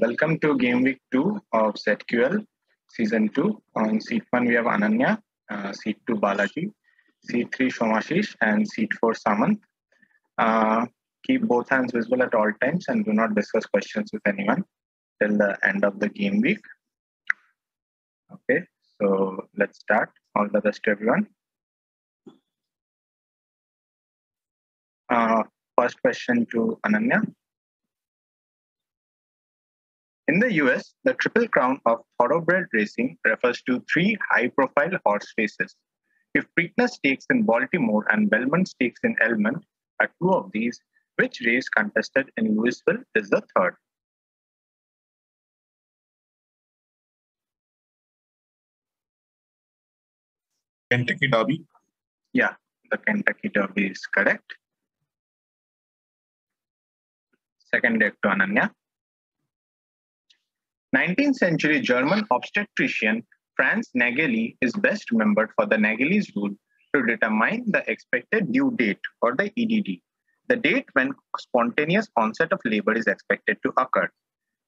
welcome to game week two of ZQL season two. On seat one, we have Anannya, uh, seat two, Balaji, seat three, Somasish, and seat four, Samanth. Uh, keep both hands visible at all times and do not discuss questions with anyone till the end of the game week. Okay, so let's start. All the best to everyone. Uh, first question to Anannya. In the US, the Triple Crown of Thoroughbred Racing refers to three high profile horse races. If Preakness Stakes in Baltimore and Belmont Stakes in Elmont are two of these, which race contested in Louisville is the third? Kentucky Derby. Yeah, the Kentucky Derby is correct. Second deck to Anannya. 19th century German obstetrician Franz Naegele is best remembered for the Naegele's rule to determine the expected due date or the EDD, the date when spontaneous onset of labor is expected to occur.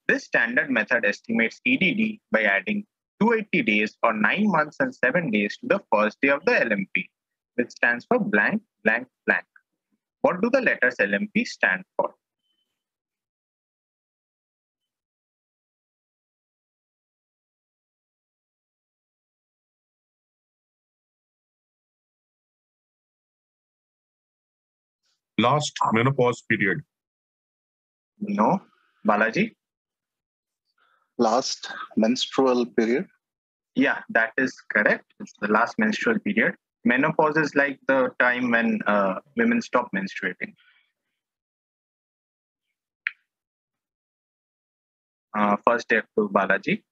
This standard method estimates EDD by adding 280 days or 9 months and 7 days to the first day of the LMP, which stands for blank, blank, blank. What do the letters LMP stand for? Last menopause period. No. Balaji? Last menstrual period. Yeah, that is correct. It's the last menstrual period. Menopause is like the time when uh, women stop menstruating. Uh, first step to Balaji.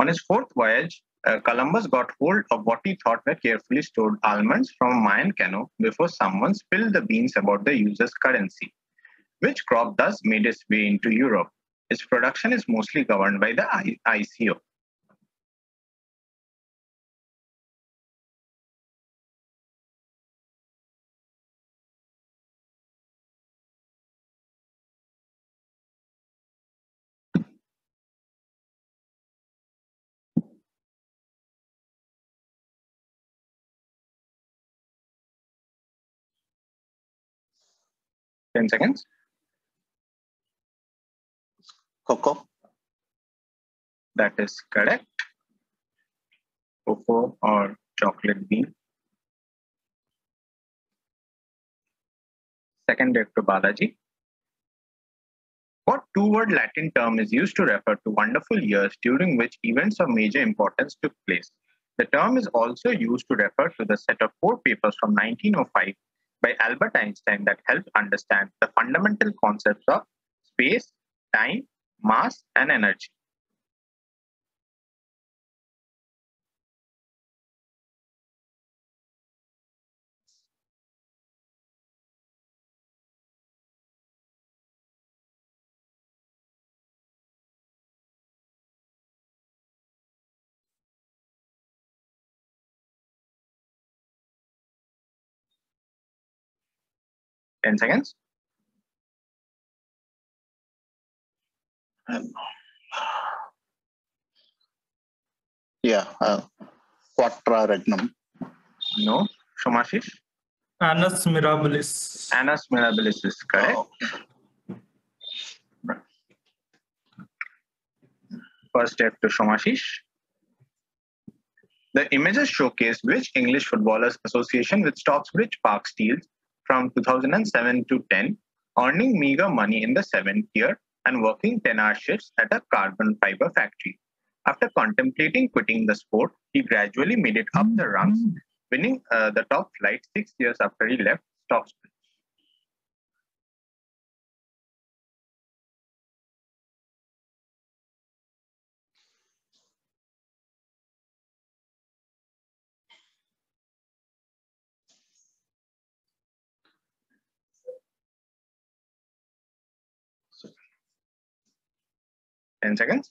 On his fourth voyage, uh, Columbus got hold of what he thought were carefully stored almonds from a Mayan canoe before someone spilled the beans about the user's currency. Which crop thus made its way into Europe? Its production is mostly governed by the ICO. Ten seconds. Cocoa. That is correct. Cocoa or chocolate bean. Second deck to Balaji. What two-word Latin term is used to refer to wonderful years during which events of major importance took place? The term is also used to refer to the set of four papers from 1905 by Albert Einstein that helped understand the fundamental concepts of space, time, mass, and energy. Ten seconds. Um, yeah, uh, quatra regnum. No. Somasish? Annus mirabilis. Annus mirabilis is correct. Oh, First step to Somasish. The images showcase which English Footballers Association with Stocksbridge Park Steels from 2007 to 10, earning meager money in the seventh year and working 10 hour shifts at a carbon fiber factory. After contemplating quitting the sport, he gradually made it up the ranks, mm-hmm. winning uh, the top flight six years after he left Stock 10 seconds.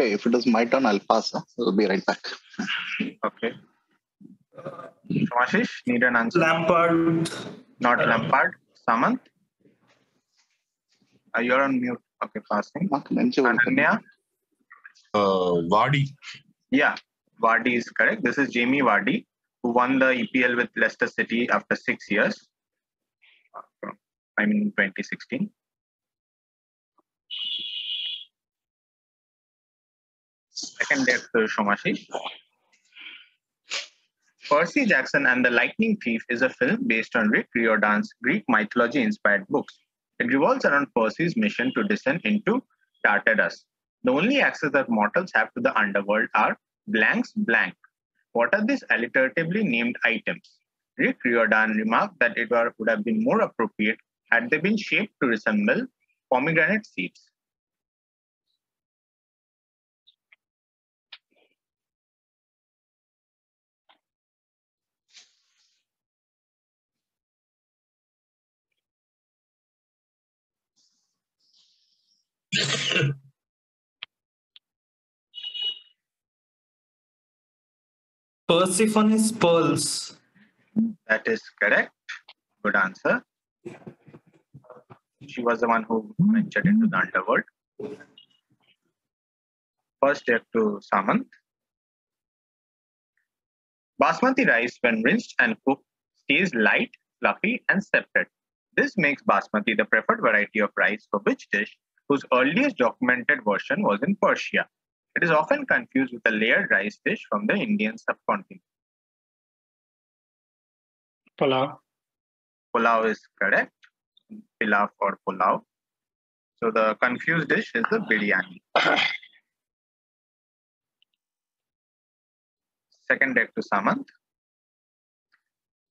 Okay, if it is my turn, I'll pass. Huh? I'll be right back. okay. So need an answer. Lampard. Not uh, Lampard. Samanth. Uh, you're on mute. Okay, passing. Anannya. Uh, Vardy. Yeah, Vardy is correct. This is Jamie Vardy, who won the EPL with Leicester City after six years. Uh, I mean, 2016. Second deck to Shomashi. Percy Jackson and the Lightning Thief is a film based on Rick Riordan's Greek mythology inspired books. It revolves around Percy's mission to descend into Tartarus. The only access that mortals have to the underworld are blanks blank. What are these alliteratively named items? Rick Riordan remarked that it would have been more appropriate had they been shaped to resemble pomegranate seeds. Persephone's pearls. That is correct. Good answer. She was the one who ventured into the underworld. First step to Samanth. Basmati rice, when rinsed and cooked, stays light, fluffy, and separate. This makes basmati the preferred variety of rice for which dish whose earliest documented version was in Persia. It is often confused with a layered rice dish from the Indian subcontinent. Pulao. Pulao is correct. Pilaf or pulao. So the confused dish is the biryani. Second deck to Samanth.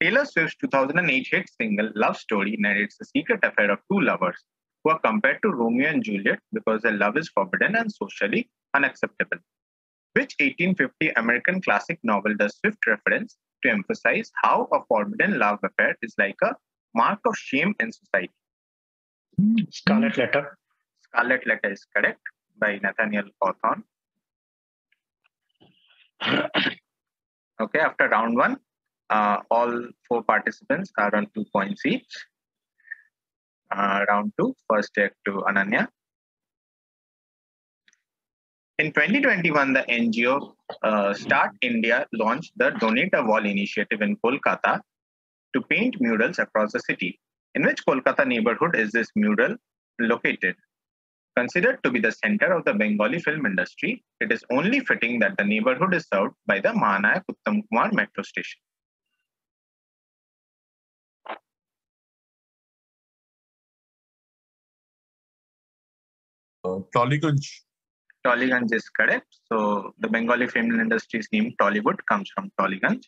Taylor Swift's 2008 hit single Love Story narrates the secret affair of two lovers who are compared to Romeo and Juliet because their love is forbidden and socially unacceptable. Which 1850 American classic novel does Swift reference to emphasize how a forbidden love affair is like a mark of shame in society? Scarlet Letter. Scarlet Letter is correct by Nathaniel Hawthorne. Okay, after round one, uh, all four participants are on two points each. Uh, round two, first deck to Anannya. In 2021, the NGO uh, Start India launched the Donate a Wall initiative in Kolkata to paint murals across the city. In which Kolkata neighborhood is this mural located? Considered to be the center of the Bengali film industry, it is only fitting that the neighborhood is served by the Mahanayak Uttam Kumar metro station. Uh, Tollygunge. Tollygunge is correct. So the Bengali film industry's name Tollywood comes from Tollygunge,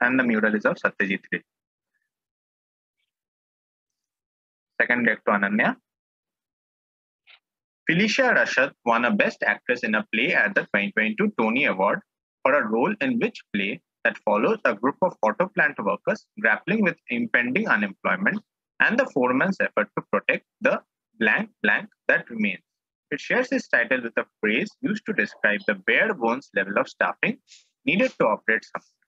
and the mural is of Satyajit Ray. Second deck to Anannya. Phylicia Rashad won a Best Actress in a Play at the 2022 Tony Award for a role in which play that follows a group of auto plant workers grappling with impending unemployment and the foreman's effort to protect the blank blank that remains. It shares its title with a phrase used to describe the bare bones level of staffing needed to operate something.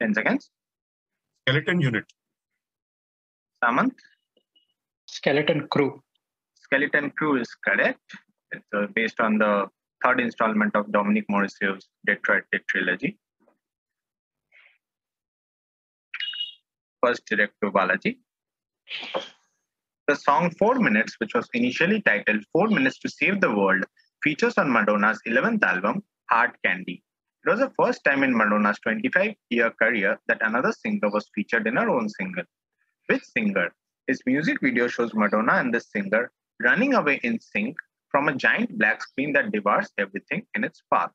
Ten seconds. Skeleton Unit. Samanth. Skeleton Crew. Skeleton Crew is correct. It's uh, based on the third installment of Dominique Morisseau's Detroit Hit trilogy. First direct to Balaji. The song Four Minutes, which was initially titled Four Minutes to Save the World, features on Madonna's 11th album, Hard Candy. It was the first time in Madonna's 25 year career that another singer was featured in her own single. Which singer? His music video shows Madonna and the singer running away in sync from a giant black screen that devours everything in its path.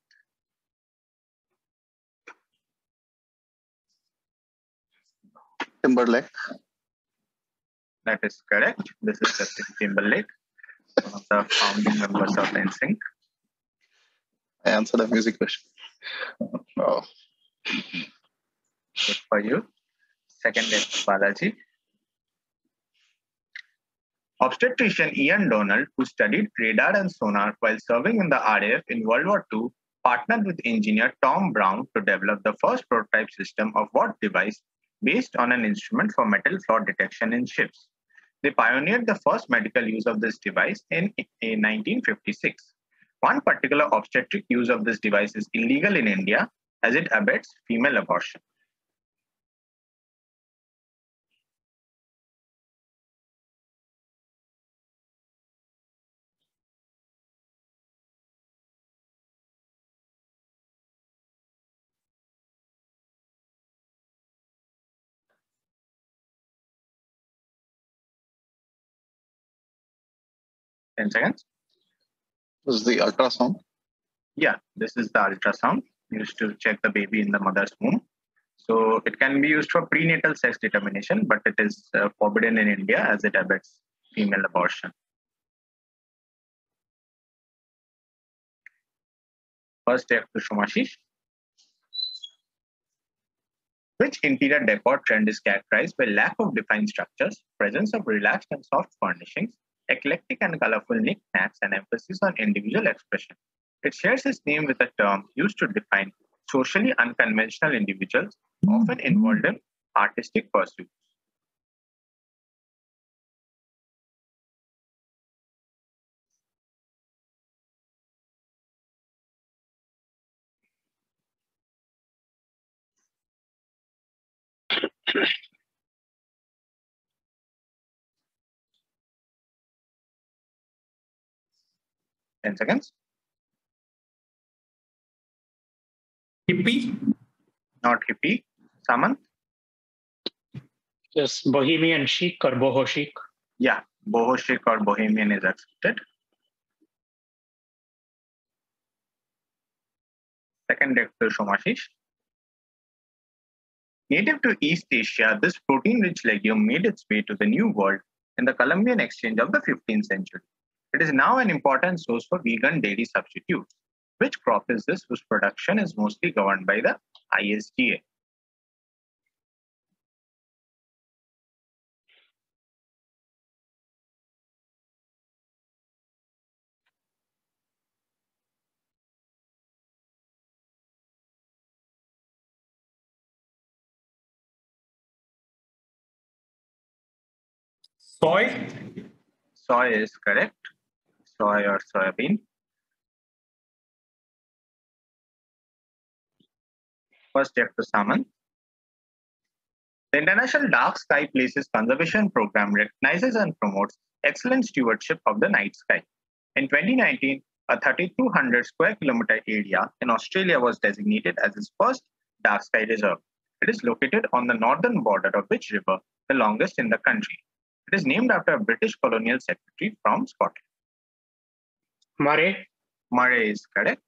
Timberlake. That is correct. This is Justin Timberlake, one of the founding members of NSYNC. I answered a music question. Oh. Good for you. Second is Balaji. Obstetrician Ian Donald, who studied radar and sonar while serving in the RAF in World War II, partnered with engineer Tom Brown to develop the first prototype system of what device based on an instrument for metal flaw detection in ships. They pioneered the first medical use of this device in, in 1956. One particular obstetric use of this device is illegal in India as it abets female abortion. Ten seconds. This is the ultrasound. Yeah, this is the ultrasound used to check the baby in the mother's womb. So it can be used for prenatal sex determination, but it is uh, forbidden in India as it abets female abortion. First step to Somasish. Which interior decor trend is characterized by lack of defined structures, presence of relaxed and soft furnishings, eclectic and colorful knickknacks, and emphasis on individual expression? It shares its name with a term used to define socially unconventional individuals, often involved in artistic pursuits. Ten seconds. Hippie. Not hippie. Samanth. Yes, Bohemian chic or boho chic. Yeah, boho chic or bohemian is accepted. Second deck to Somasish. Native to East Asia, this protein-rich legume made its way to the New World in the Columbian exchange of the 15th century. It is now an important source for vegan dairy substitutes. Which crop is this whose production is mostly governed by the ISDA? Soy. Soy is correct. Soy or soybean. First step to Samanth. The International Dark Sky Places Conservation Program recognizes and promotes excellent stewardship of the night sky. In 2019, a 3,200 square kilometer area in Australia was designated as its first dark sky reserve. It is located on the northern border of which river, the longest in the country. It is named after a British colonial secretary from Scotland. Murray, Murray is correct.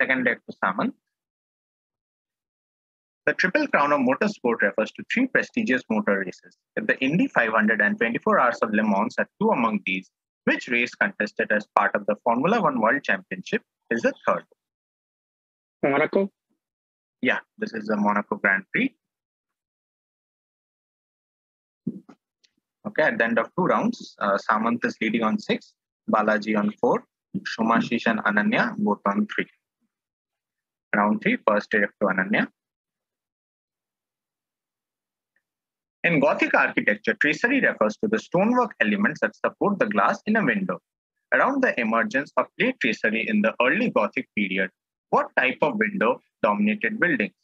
Second deck to Samanth. The Triple Crown of Motorsport refers to three prestigious motor races. If the Indy 500 and 24 Hours of Le Mans are two among these, which race contested as part of the Formula One World Championship is the third? Monaco, Yeah, this is the Monaco Grand Prix. Okay, at the end of two rounds, uh, Samanth is leading on six, Balaji on four, Somasish and Anannya both on three. Round three, first direct to Ananya. In Gothic architecture, tracery refers to the stonework elements that support the glass in a window. Around the emergence of plate tracery in the early Gothic period, what type of window dominated buildings?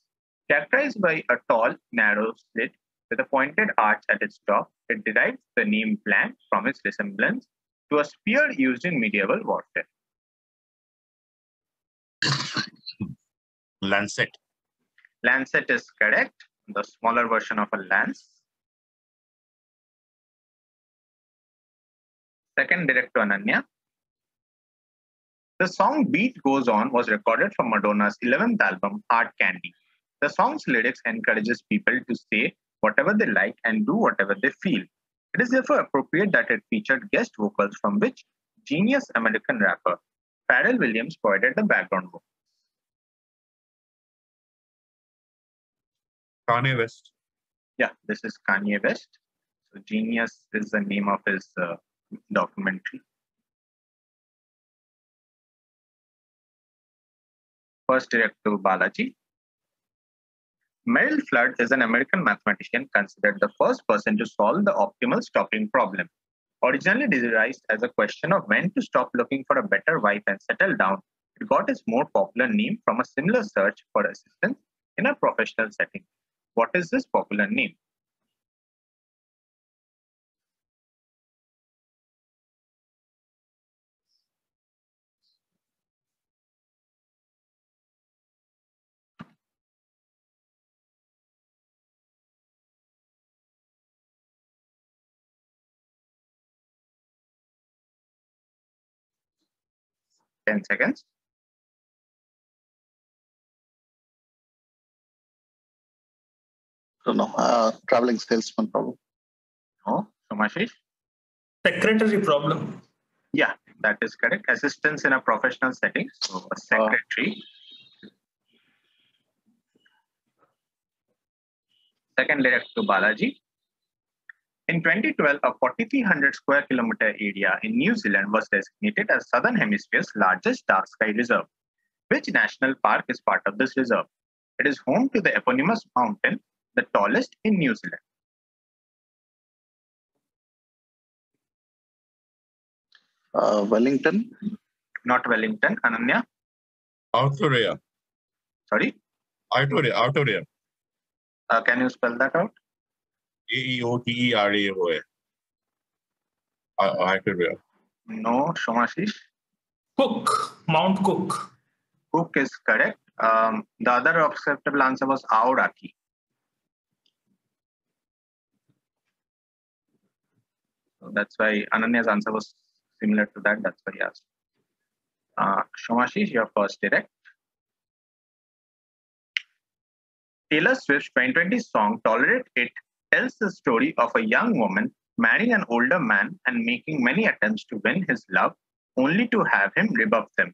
Characterized by a tall, narrow slit with a pointed arch at its top, it derives the name plank from its resemblance to a spear used in medieval warfare. Lancet. Lancet is correct, the smaller version of a lance. Second direct to Anannya. The song Beat Goes On was recorded for Madonna's 11th album, Hard Candy. The song's lyrics encourages people to say whatever they like and do whatever they feel. It is therefore appropriate that it featured guest vocals from which genius American rapper Pharrell Williams provided the background vocals. Kanye West. Yeah, this is Kanye West. So Genius is the name of his uh, documentary. First director Balaji, Merrill Flood is an American mathematician considered the first person to solve the optimal stopping problem. Originally devised as a question of when to stop looking for a better wife and settle down, it got its more popular name from a similar search for assistance in a professional setting. What is this popular name? Ten seconds. don't know. Uh, traveling salesman problem. No, Somasish. Secretary problem. Yeah, that is correct. Assistance in a professional setting. So a secretary. Second direct to Balaji. In 2012, a 4,300 square kilometer area in New Zealand was designated as Southern Hemisphere's largest dark sky reserve. Which national park is part of this reserve? It is home to the eponymous mountain, the tallest in New Zealand. Uh, Wellington. Not Wellington, Anannya. Autorea. Sorry, Autorea. Autorea. uh, can you spell that out? A E O T E R A O A. Autorea. No, Somasish. Cook. Mount Cook. Cook is correct. Um, the other acceptable answer was Aoraki. So that's why Anannya's answer was similar to that. That's why he asked. Uh, Somasish, your first direct. Taylor Swift's 2020 song Tolerate It tells the story of a young woman marrying an older man and making many attempts to win his love, only to have him rebuff them.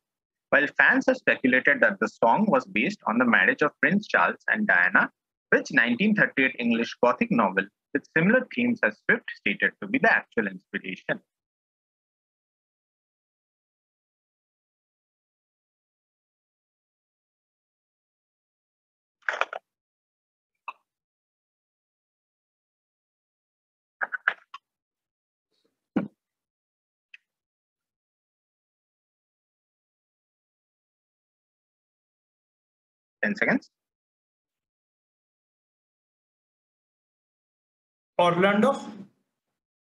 While fans have speculated that the song was based on the marriage of Prince Charles and Diana, which 1938 English Gothic novel with similar themes as Swift stated to be the actual inspiration. Ten seconds. Orlando.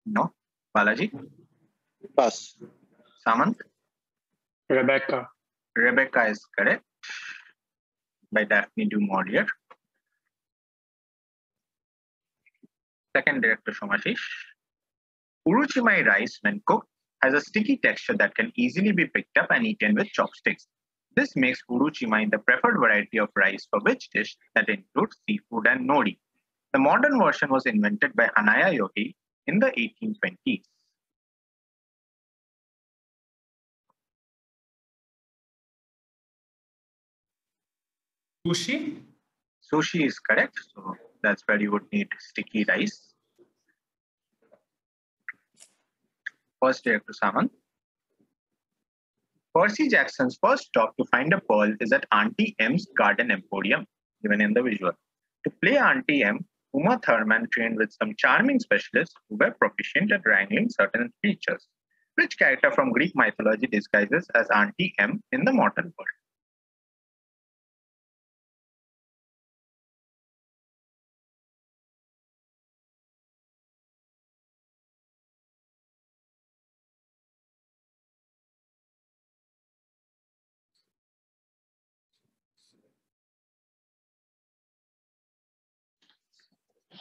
No. Balaji. Pass. Samanth. Rebecca. Rebecca is correct by Daphne du Maurier. Second director Somasish. Uruchimai rice, when cooked, has a sticky texture that can easily be picked up and eaten with chopsticks. This makes uruchimai the preferred variety of rice for which dish that includes seafood and nori. The modern version was invented by Hanaya Yohei in the 1820s. Sushi. Sushi is correct. So that's where you would need sticky rice. First director Samanth. Percy Jackson's first stop to find a pearl is at Auntie M's Garden Emporium, given in the visual. To play Auntie M, Uma Thurman trained with some charming specialists who were proficient at wrangling certain creatures. Which character from Greek mythology disguises as Auntie M in the modern world?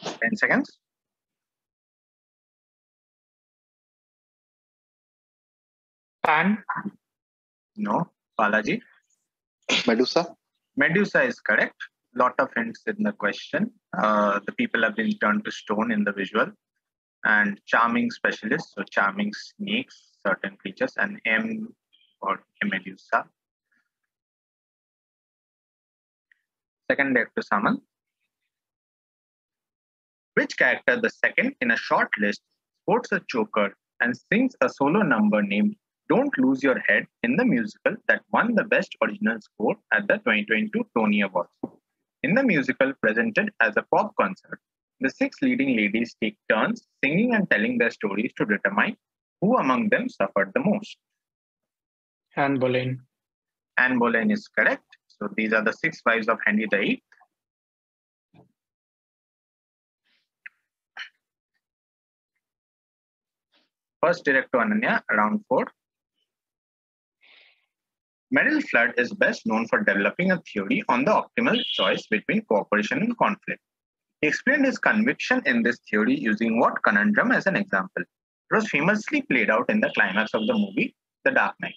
Ten seconds. Pan. No. Balaji. Medusa. Medusa is correct. Lot of hints in the question. Uh, the people have been turned to stone in the visual. And charming specialists, so charming snakes, certain creatures, and M or Medusa. Second director Samanth. Which character, the second in a short list, sports a choker and sings a solo number named Don't Lose Your Head in the musical that won the Best Original Score at the 2022 Tony Awards? In the musical presented as a pop concert, the six leading ladies take turns singing and telling their stories to determine who among them suffered the most. Anne Boleyn. Anne Boleyn is correct. So these are the six wives of Henry VIII. First direct to Anannya, round four. Merrill Flood is best known for developing a theory on the optimal choice between cooperation and conflict. He explained his conviction in this theory using what conundrum as an example. It was famously played out in the climax of the movie The Dark Knight.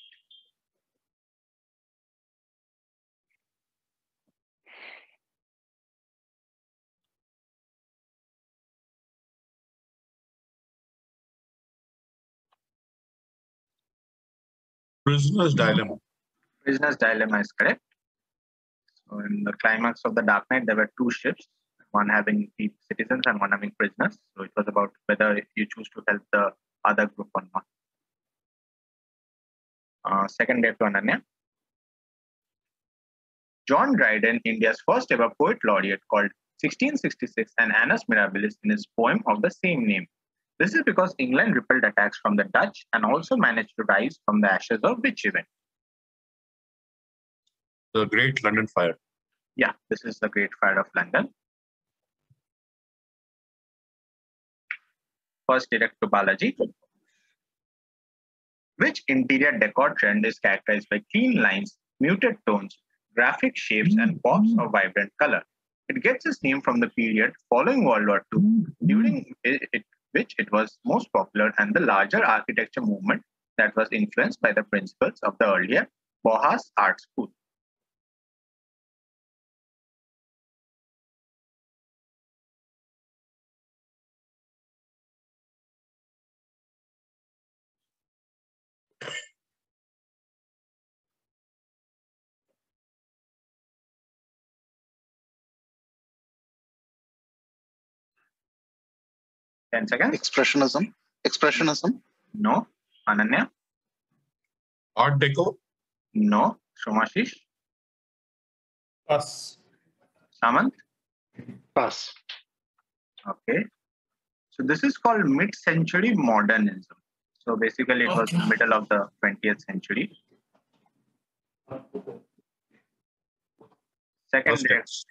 Prisoner's dilemma. Prisoner's dilemma is correct. So in the climax of the Dark Knight, there were two ships, one having citizens and one having prisoners. So it was about whether you choose to help the other group or not. Uh, second day to Anannya. John Dryden, India's first ever poet laureate, called 1666 an Annus Mirabilis in his poem of the same name. This is because England repelled attacks from the Dutch and also managed to rise from the ashes of which event? The Great London Fire. Yeah, this is the Great Fire of London. First direct to Balaji. Which interior decor trend is characterized by clean lines, muted tones, graphic shapes, and pops of vibrant color? It gets its name from the period following World War II, during it, it- which it was most popular and the larger architecture movement that was influenced by the principles of the earlier Bauhaus art school. Ten seconds. Expressionism. Expressionism. No. Anannya. Art Deco. No. Somasish. Pass. Samanth. Pass. Okay. So this is called mid-century modernism. So basically, it was Okay. middle of the 20th century. Second First text.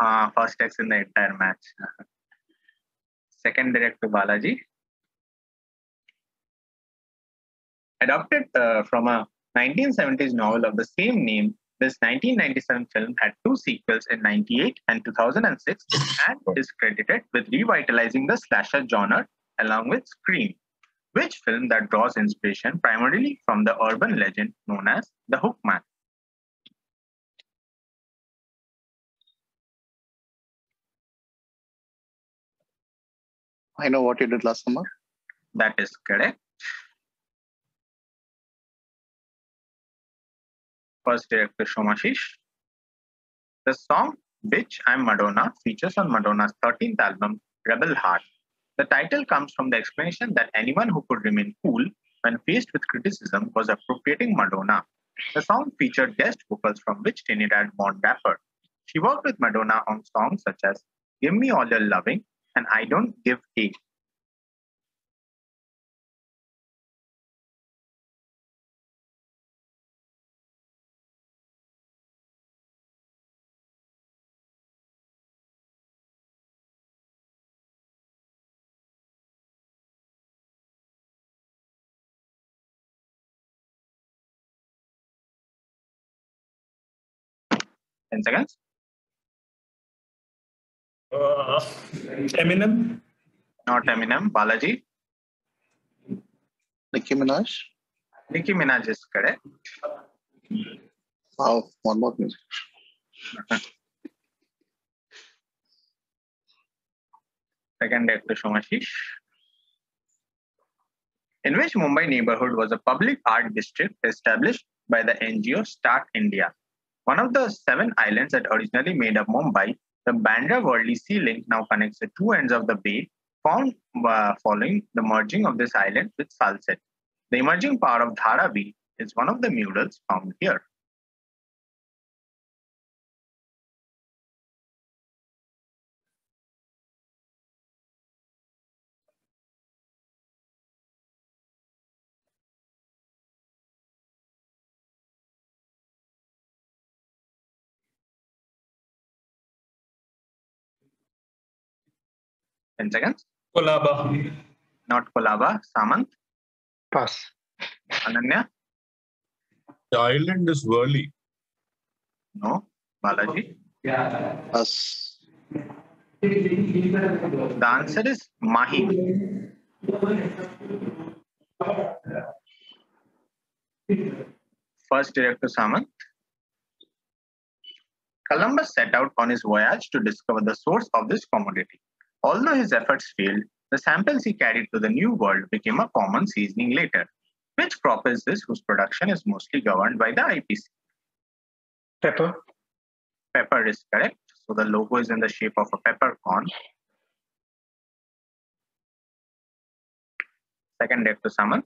uh, first text in the entire match. Second direct to Balaji. Adapted uh, from a 1970s novel of the same name, this 1997 film had two sequels in 98 and 2006 and is credited with revitalizing the slasher genre along with Scream, which film that draws inspiration primarily from the urban legend known as the Hookman. I know what you did last summer. That is correct. First director Somasish. The song Bitch I'm Madonna features on Madonna's 13th album, Rebel Heart. The title comes from the explanation that anyone who could remain cool when faced with criticism was appropriating Madonna. The song featured guest vocals from which Trinidad born rapper. She worked with Madonna on songs such as Give Me All Your Loving and I Don't Give a. Ten seconds. Uh, Eminem. Not Eminem. Balaji. Nicki Minaj. Nicki Minaj is correct. Wow, one more music. Second deck to Somasish. In which Mumbai neighborhood was a public art district established by the NGO Start India. One of the seven islands that originally made up Mumbai The Bandra Worli Sea Link now connects the two ends of the bay, found uh, following the merging of this island with Salsette. The emerging power of Dharavi is one of the murals found here. Ten seconds. Colaba. Not Colaba, Samanth, Pass. Anannya, The island is Worli. no, Balaji. Yeah. Pass. The answer is Mahim. First Director Samanth. Columbus set out on his voyage to discover the source of this commodity. Although his efforts failed, the samples he carried to the New World became a common seasoning later. Which crop is this whose production is mostly governed by the IPC? Pepper. Pepper is correct. So the logo is in the shape of a peppercorn. Second Director Samanth.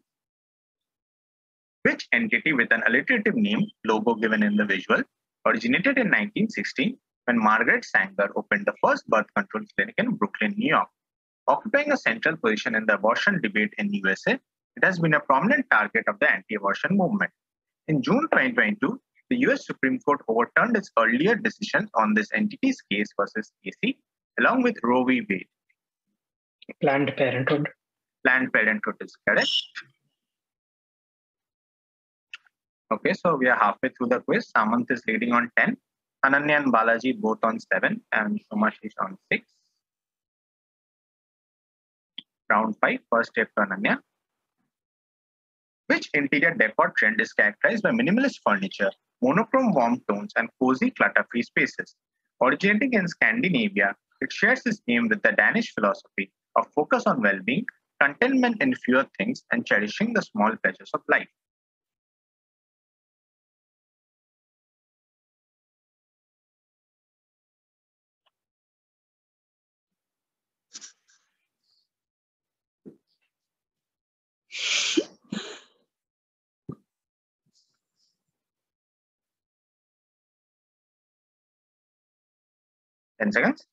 Which entity with an alliterative name, logo given in the visual, originated in 1916 when Margaret Sanger opened the first birth control clinic in Brooklyn, New York. Occupying a central position in the abortion debate in USA, it has been a prominent target of the anti-abortion movement. In June 2022, the US Supreme Court overturned its earlier decisions on this entity's case versus Casey, along with Roe v. Wade. Planned Parenthood. Planned Parenthood is correct. Okay, so we are halfway through the quiz. Samanth is leading on 10. Anannya and Balaji both on 7 and Somasish on 6. Round 5, first step to Anannya. Which interior decor trend is characterized by minimalist furniture, monochrome warm tones, and cozy clutter-free spaces? Originating in Scandinavia, it shares its name with the Danish philosophy of focus on well-being, contentment in fewer things, and cherishing the small pleasures of life. Ten seconds.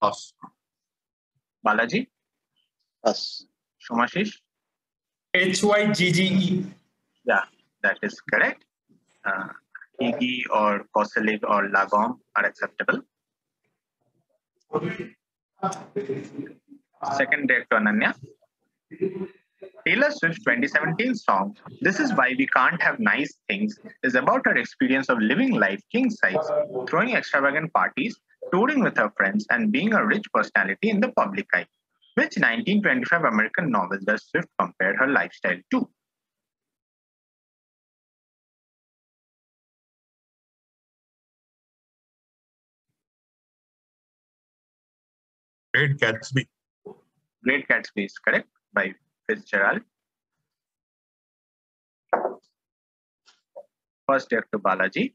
Pass. Balaji, Pass. Somasish. H Y G G E. Yeah, that is correct. Uh, Higi or Koselig or Lagom are acceptable. Second date to Anannya. Taylor Swift's 2017 song, This Is Why We Can't Have Nice Things, is about her experience of living life king size, throwing extravagant parties, touring with her friends, and being a rich personality in the public eye. Which 1925 American novel does Swift compare her lifestyle to? Great Gatsby. Great Gatsby is correct by Fitzgerald. First step to Balaji.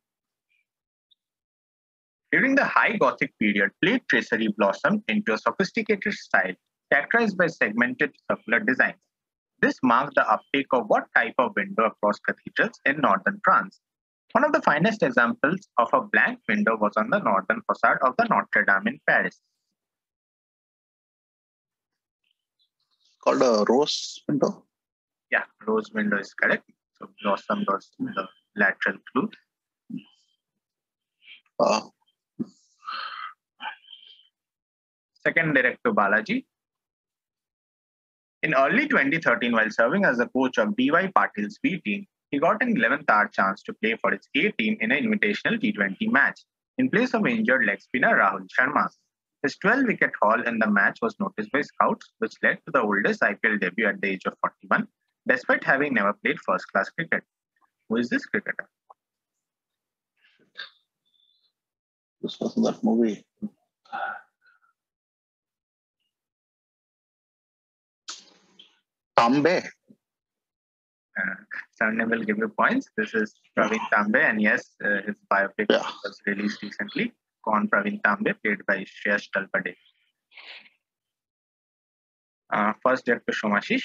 During the High Gothic period, plate tracery blossomed into a sophisticated style characterized by segmented circular designs. This marked the uptake of what type of window across cathedrals in northern France. One of the finest examples of a blank window was on the northern facade of the Notre Dame in Paris. Called a rose window. Yeah, rose window is correct. So blossom was the lateral clue. Uh, Second direct to Balaji. In early 2013, while serving as the coach of DY Patil's B team, he got an 11th hour chance to play for its A team in an invitational T20 match in place of injured leg spinner Rahul Sharma. His 12 wicket haul in the match was noticed by scouts, which led to the oldest IPL debut at the age of 41, despite having never played first class cricket. Who is this cricketer? this was in that movie. Tambe. Uh, Sarne will give you points. This is Praveen Tambe, and yes, uh, his biopic Yeah. was released recently. Kaun Pravin Tambe, played by Shreyas Talpade. Uh, first director Somasish.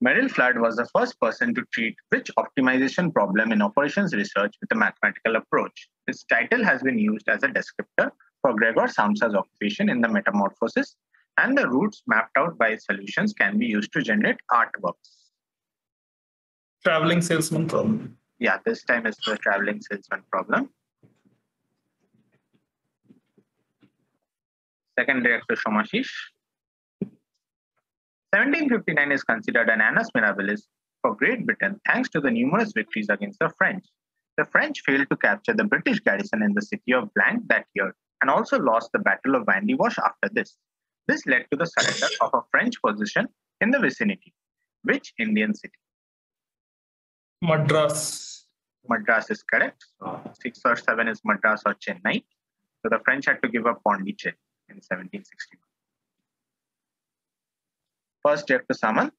Merrill Flood was the first person to treat which optimization problem in operations research with a mathematical approach. This title has been used as a descriptor for Gregor Samsa's occupation in the Metamorphosis, and the routes mapped out by solutions can be used to generate artworks. Traveling salesman problem. Yeah, this time is the traveling salesman problem. Second director Somasish. 1759 is considered an annus mirabilis for Great Britain thanks to the numerous victories against the French. The French failed to capture the British garrison in the city of Blank that year and also lost the Battle of Wandiwash after this. This led to the surrender of a French position in the vicinity. Which Indian city? Madras. Madras is correct. So six or seven is Madras or Chennai. So the French had to give up Pondicherry in 1761. First, Jeff to Samanth.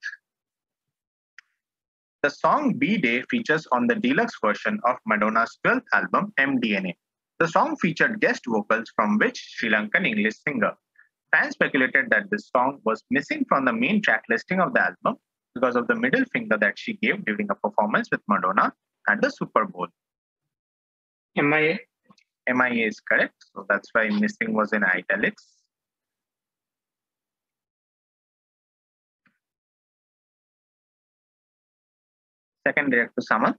The song B Day features on the deluxe version of Madonna's 12th album, MDNA. The song featured guest vocals from which Sri Lankan English singer? Fans speculated that this song was missing from the main track listing of the album because of the middle finger that she gave during a performance with Madonna at the Super Bowl. MIA. MIA is correct, so that's why missing was in italics. Second direct to Samanth.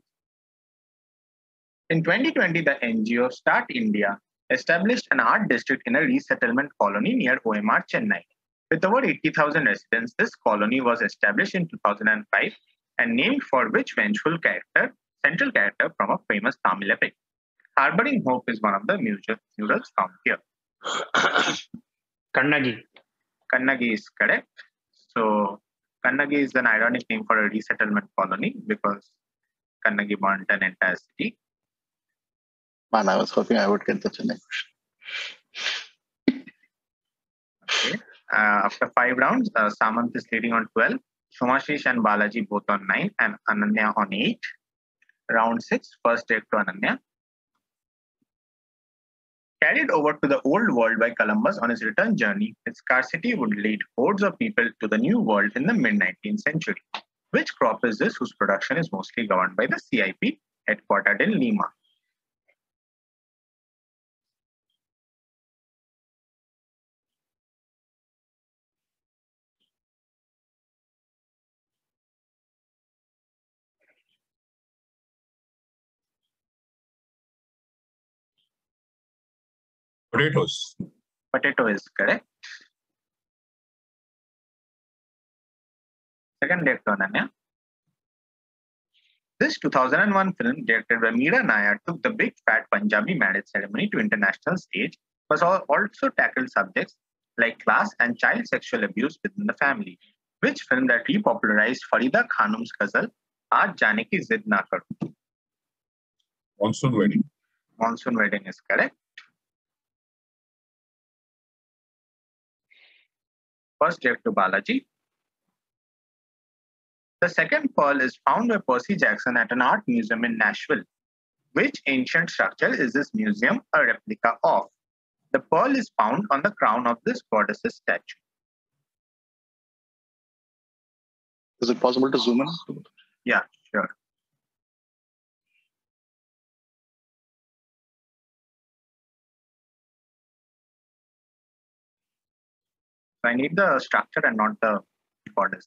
In 2020, the NGO Start India established an art district in a resettlement colony near OMR, Chennai. With over 80,000 residents, this colony was established in 2005 and named for which vengeful character, central character from a famous Tamil epic. Harboring Hope is one of the murals found here. Kannagi. Kannagi is correct. So Kannagi is an ironic name for a resettlement colony because Kannagi burnt an entire city. Man, I was hoping I would get the Chennai question. Uh, after five rounds, uh, Samanth is leading on 12. Somasish and Balaji both on 9 and Anannya on 8. Round 6, first take to Anannya. Carried over to the old world by Columbus on his return journey, its scarcity would lead hordes of people to the new world in the mid 19th century. Which crop is this whose production is mostly governed by the CIP headquartered in Lima? Potatoes. Potato is correct. Second date to Ananya. This 2001 film, directed by Meera Nair, took the big fat Punjabi marriage ceremony to international stage, but also tackled subjects like class and child sexual abuse within the family. Which film that repopularized Farida Khanum's ghazal, Aaj Jane Ki Zid Na Karo? Monsoon wedding. Monsoon Wedding is correct. First date to Balaji. The second pearl is found by Percy Jackson at an art museum in Nashville. Which ancient structure is this museum a replica of? The pearl is found on the crown of this goddess's statue. Is it possible to zoom in? Yeah, sure. I need the structure and not the goddess.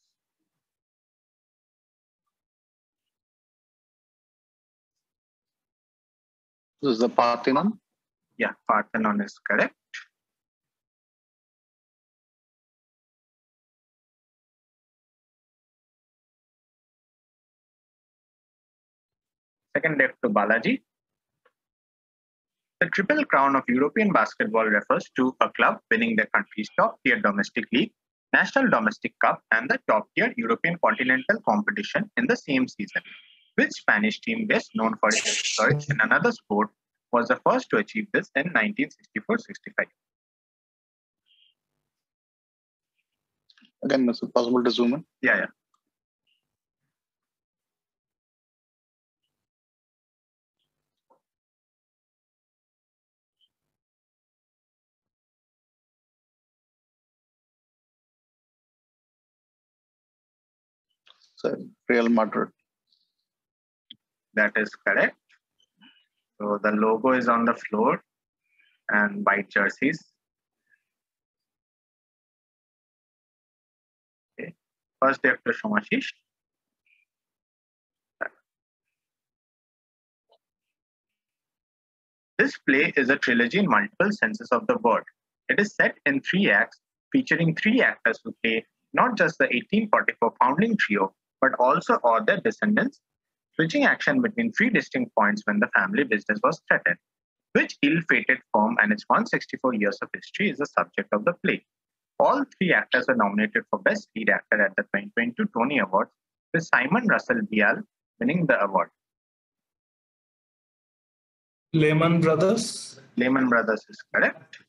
This is the Parthenon. Yeah, Parthenon is correct. Second left to Balaji. The Triple Crown of European basketball refers to a club winning their country's top tier domestic league, national domestic cup, and the top tier European continental competition in the same season. Which Spanish team, best known for its exploits in another sport, was the first to achieve this in 1964 65? Again, is it possible to zoom in? Yeah, yeah. Real Madrid. That is correct. So the logo is on the floor and white jerseys. Okay. First director Somasish. This play is a trilogy in multiple senses of the word. It is set in three acts, featuring three actors who play not just the 1844 founding trio, but also all their descendants, switching action between three distinct points when the family business was threatened. Which ill-fated firm and its 164 years of history is the subject of the play. All three actors were nominated for Best Lead Actor at the 2022 Tony Awards, with Simon Russell Beale winning the award. Lehman Brothers. Lehman Brothers is correct.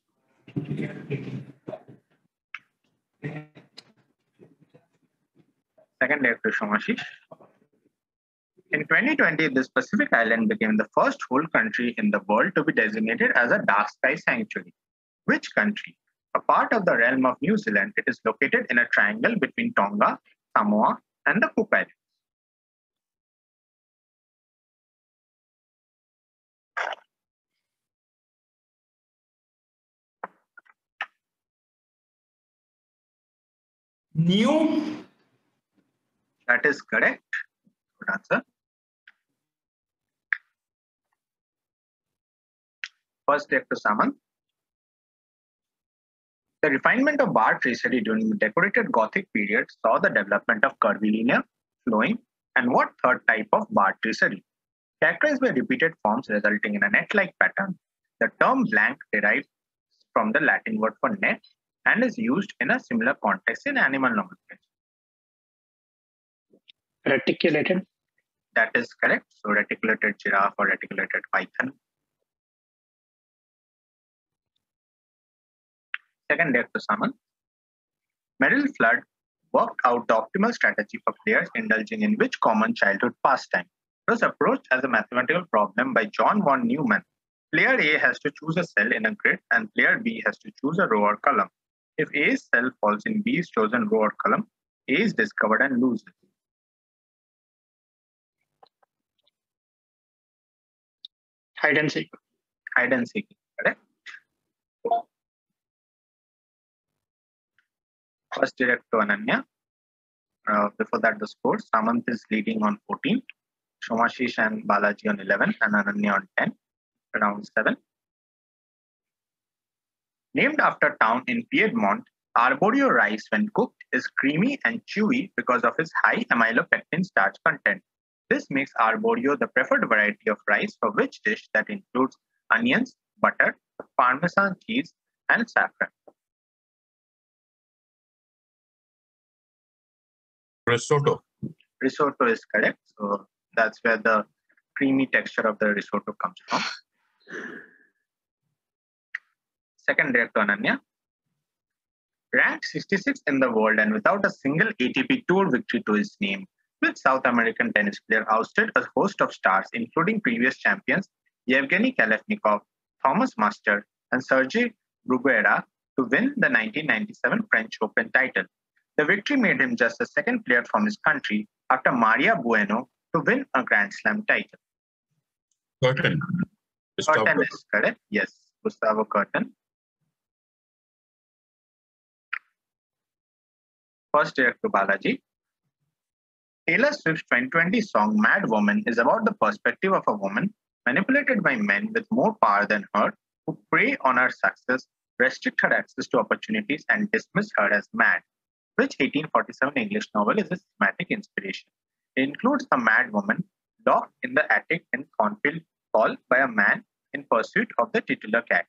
Second director Somasish. In 2020, this Pacific island became the first whole country in the world to be designated as a dark sky sanctuary. Which country? A part of the realm of Niue Zealand, it is located in a triangle between Tonga, Samoa, and the Cook Islands. New. That is correct. Good answer. First director Samanth. The refinement of bar tracery during the decorated Gothic period saw the development of curvilinear, flowing, and what third type of bar tracery? Characterized by repeated forms resulting in a net-like pattern, the term blank derives from the Latin word for net and is used in a similar context in animal nomenclature. Reticulated. That is correct. So reticulated giraffe or reticulated python. Second director summon. Merrill Flood worked out the optimal strategy for players indulging in which common childhood pastime. It was approached as a mathematical problem by John von Neumann. Player A has to choose a cell in a grid and player B has to choose a row or column. If A's cell falls in B's chosen row or column, A is discovered and loses. Hide and seek. hide and seek, correct? First direct to Anannya. Uh, before that, the scores. Samanth is leading on 14, Somasish and Balaji on 11, and Anannya on 10, round 7. Named after town in Piedmont, arborio rice when cooked is creamy and chewy because of its high amylopectin starch content. This makes arborio the preferred variety of rice for which dish that includes onions, butter, parmesan cheese, and saffron. Risotto. Risotto is correct. So that's where the creamy texture of the risotto comes from. Second direct to Anannya. Ranked 66 in the world and without a single ATP Tour victory to his name, which South American tennis player ousted a host of stars, including previous champions Yevgeny Kafelnikov, Thomas Muster, and Sergei Bruguera, to win the 1997 French Open title. The victory made him just the second player from his country after Maria Bueno to win a Grand Slam title. Kuerten. Gustavo Kuerten is correct. Yes, Gustavo Kuerten. First direct to Balaji. Taylor Swift's 2020 song Mad Woman is about the perspective of a woman manipulated by men with more power than her who prey on her success, restrict her access to opportunities, and dismiss her as mad, which 1847 English novel is a thematic inspiration. It includes a mad woman locked in the attic in Thornfield Hall by a man in pursuit of the titular cat.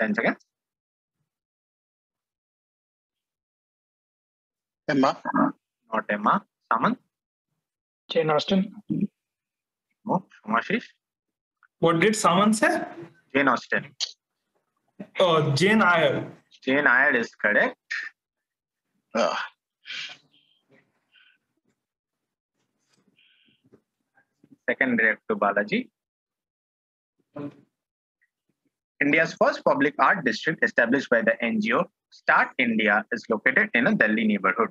10 seconds. Emma. Not Emma. Saman. Jane austin No, Shumashish. What did Saman say? Jane Austen. Oh, Jane ayer Jane ayer is correct. uh. Second direct to Balaji. India's first public art district established by the NGO Start India is located in a Delhi neighborhood.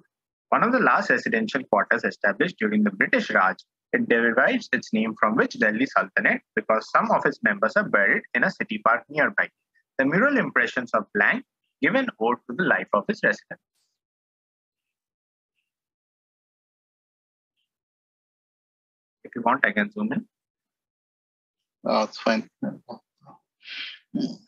One of the last residential quarters established during the British Raj, it derives its name from which Delhi Sultanate because some of its members are buried in a city park nearby. The mural impressions of blank give an ode to the life of its residents. If you want, I can zoom in. oh, it's fine. Ten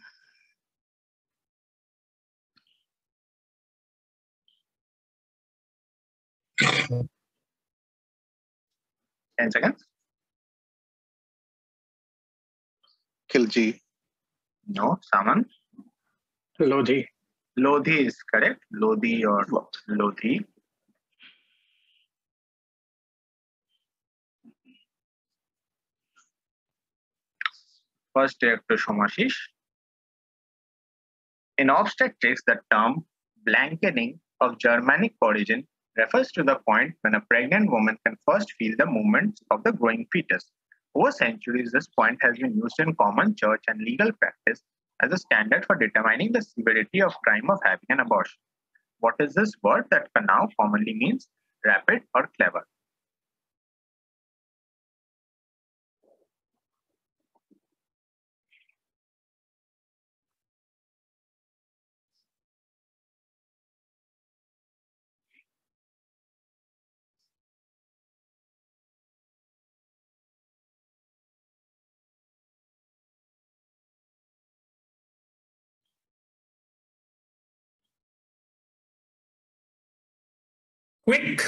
seconds. Khilji. No, Saman. Lodhi. Lodhi is correct. Lodhi or Lodhi. First direct Shomashish. In obstetrics, the term blankening of Germanic origin refers to the point when a pregnant woman can first feel the movements of the growing fetus. Over centuries, this point has been used in common church and legal practice as a standard for determining the severity of crime of having an abortion. What is this word that now commonly means rapid or clever? Quick.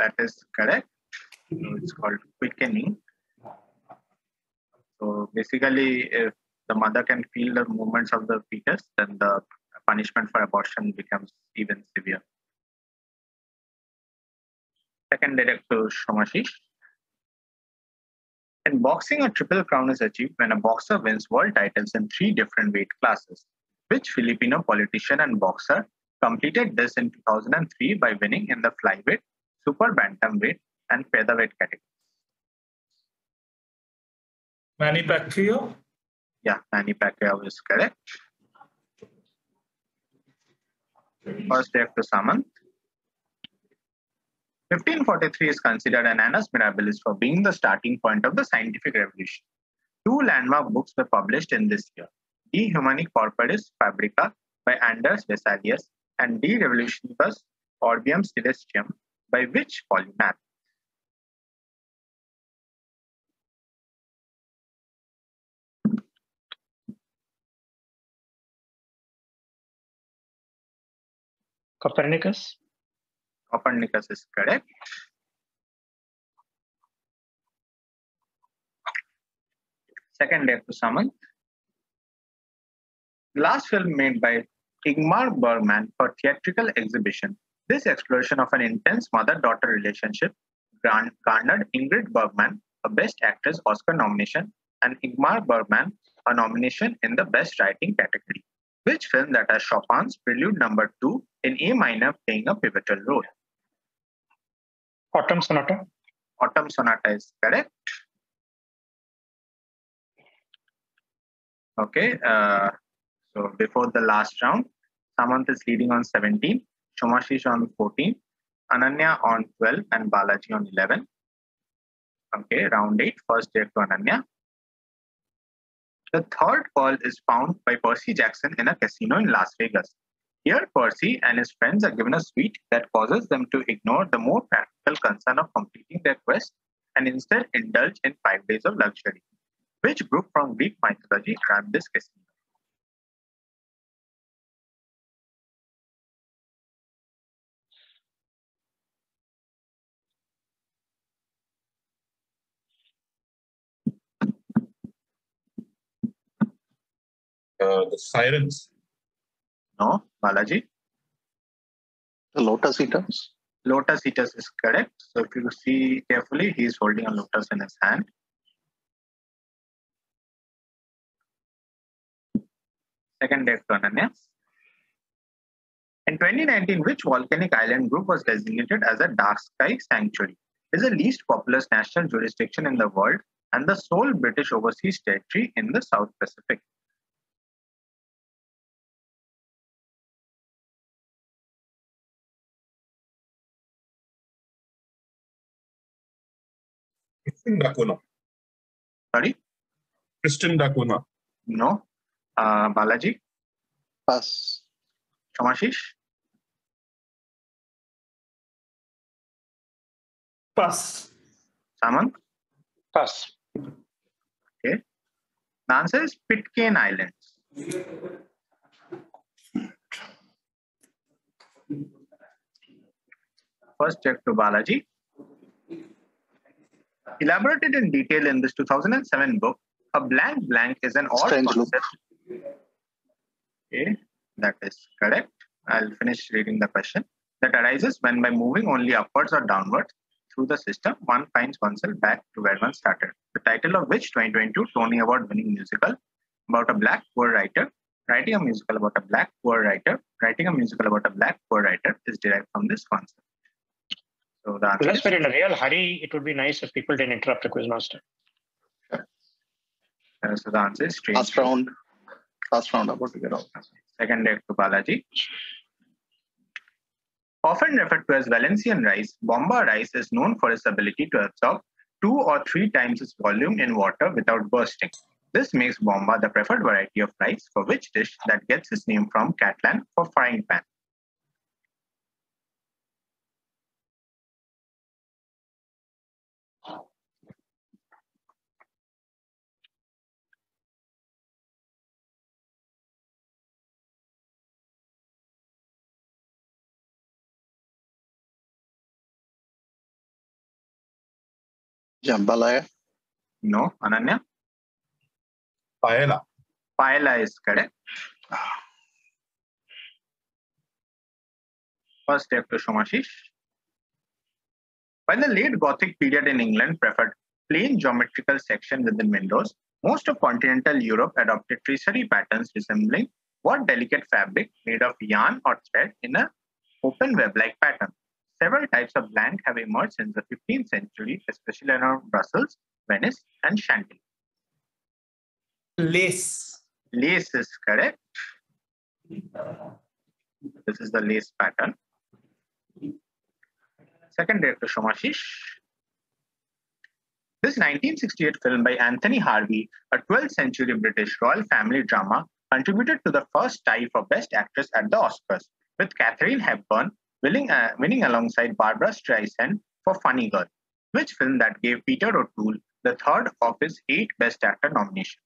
That is correct. So it's called quickening. So basically, if the mother can feel the movements of the fetus, then the punishment for abortion becomes even severe. Second direct to Somasish. In boxing, a triple crown is achieved when a boxer wins world titles in three different weight classes. Which Filipino politician and boxer completed this in 2003 by winning in the flyweight, super bantamweight, and featherweight categories? Manny Pacquiao. Yeah, Manny Pacquiao is correct. First direct to Samanth. 1543 is considered an annus mirabilis for being the starting point of the scientific revolution. Two landmark books were published in this year De Humani Corporis Fabrica by Andreas Vesalius and De Revolutionibus Orbium Celestium by which polymath? Copernicus. Copernicus is correct. Second day to Samanth. Last film made by Ingmar Bergman for theatrical exhibition. This exploration of an intense mother-daughter relationship garnered Ingrid Bergman a Best Actress Oscar nomination and Ingmar Bergman a nomination in the Best Writing category. Which film that has Chopin's Prelude Number Two in A minor playing a pivotal role? Autumn Sonata. Autumn Sonata is correct. Okay, uh, so before the last round, Samanth is leading on 17, Shomashish on 14, Anannya on 12, and Balaji on 11. Okay, round 8, first date to Anannya. The third pearl is found by Percy Jackson in a casino in Las Vegas. Here, Percy and his friends are given a sweet that causes them to ignore the more practical concern of completing their quest and instead indulge in five days of luxury. Which group from Greek mythology ran this casino? Uh, the sirens. No, Balaji. The Lotus Eaters. Lotus Eaters is correct. So if you see carefully, he is holding a lotus in his hand. Second deck to Anannya. In 2019, which volcanic island group was designated as a dark sky sanctuary? It is the least populous national jurisdiction in the world and the sole British overseas territory in the South Pacific. Tristan da Cunha. Sorry? Tristan da Cunha. No. Uh, Balaji? Pass. Shomashish? Pass. Samant? Pass. Okay. The answer is Pitcairn Islands. First check to Balaji. Elaborated in detail in this 2007 book, a blank blank is an odd Strange concept. Okay, that is correct. I'll finish reading the question. That arises when by moving only upwards or downwards through the system, one finds oneself back to where one started. The title of which 2022 Tony Award winning musical about a black poor writer, writing a musical about a black poor writer, writing a musical about a black poor writer is derived from this concept. So the answer Unless is we're in a real hurry, it would be nice if people didn't interrupt the quizmaster. uh, so the answer is strange. Last round. Last round about to get out. Second deck to Balaji. Often referred to as Valencian rice, Bomba rice is known for its ability to absorb two or three times its volume in water without bursting. This makes Bomba the preferred variety of rice for which dish that gets its name from Catalan for frying pan. Jambalaya. No, Anannya? Paella. Paella is correct. First step to Somasish. While the late Gothic period in England preferred plain geometrical section within windows, most of continental Europe adopted tracery patterns resembling what delicate fabric made of yarn or thread in a open web-like pattern. Several types of blank have emerged since the 15th century, especially around Brussels, Venice, and Chantilly. Lace. Lace is correct. This is the lace pattern. Second director Somasish. This 1968 film by Anthony Harvey, a 12th century British royal family drama, contributed to the first tie for Best Actress at the Oscars, with Katharine Hepburn winning, uh, winning alongside Barbra Streisand for Funny Girl, which film that gave Peter O'Toole the third of his eight Best Actor nominations.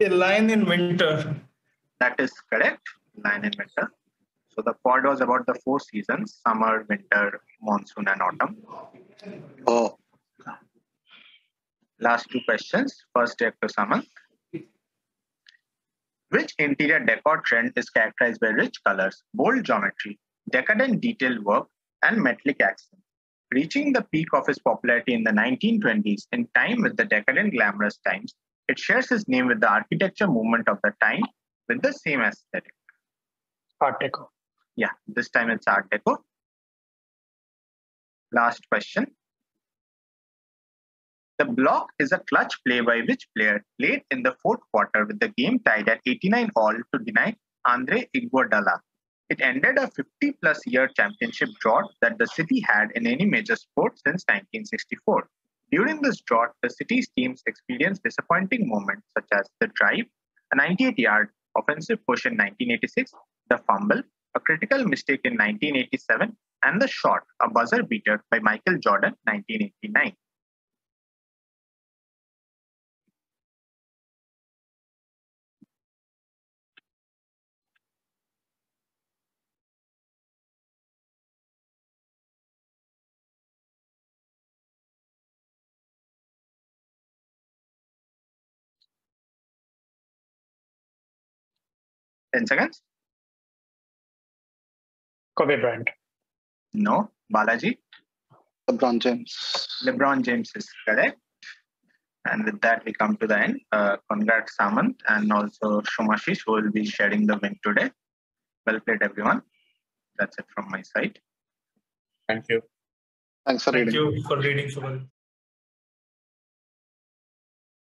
A lion in winter. That is correct. Lion in winter. So the pod was about the four seasons: summer, winter, monsoon, and autumn. Oh, Last two questions. First, to Samanth. Which interior decor trend is characterized by rich colors, bold geometry, decadent detailed work, and metallic accents? Reaching the peak of its popularity in the 1920s, in time with the decadent glamorous times, it shares its name with the architecture movement of the time with the same aesthetic. Art Deco. Yeah, this time it's Art Deco. Last question. The block is a clutch play by which player late in the fourth quarter with the game tied at 89 all to deny Andre Iguodala. It ended a 50 plus year championship drought that the city had in any major sport since 1964. During this drought, the city's teams experienced disappointing moments such as the drive, a 98 yard offensive push in 1986, the fumble, a critical mistake in 1987, and the shot, a buzzer beater by Michael Jordan 1989. Ten seconds? Kobe Bryant. No. Balaji? LeBron James. LeBron James is correct. And with that, we come to the end. Uh, congrats, Samanth, and also Somasish, who will be sharing the win today. Well played, everyone. That's it from my side. Thank you. Thanks for Thank reading. Thank you for reading, Suman.